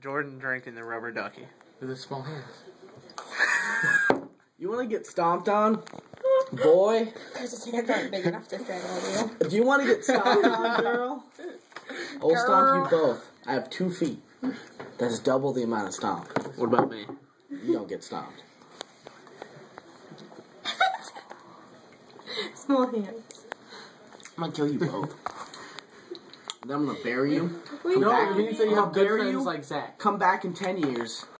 Jordan drinking the rubber ducky. With his small hands. You want to get stomped on, boy? Because his hands aren't big enough to straddle you. Do you want to get stomped on, girl? I'll stomp you both. I have two feet. That's double the amount of stomp. What about me? You don't get stomped. Small hands. I'm gonna kill you both. Then I'm gonna bury you. Wait, No, back. it means that you I'll have good bury friends you. like Zach. Come back in ten years.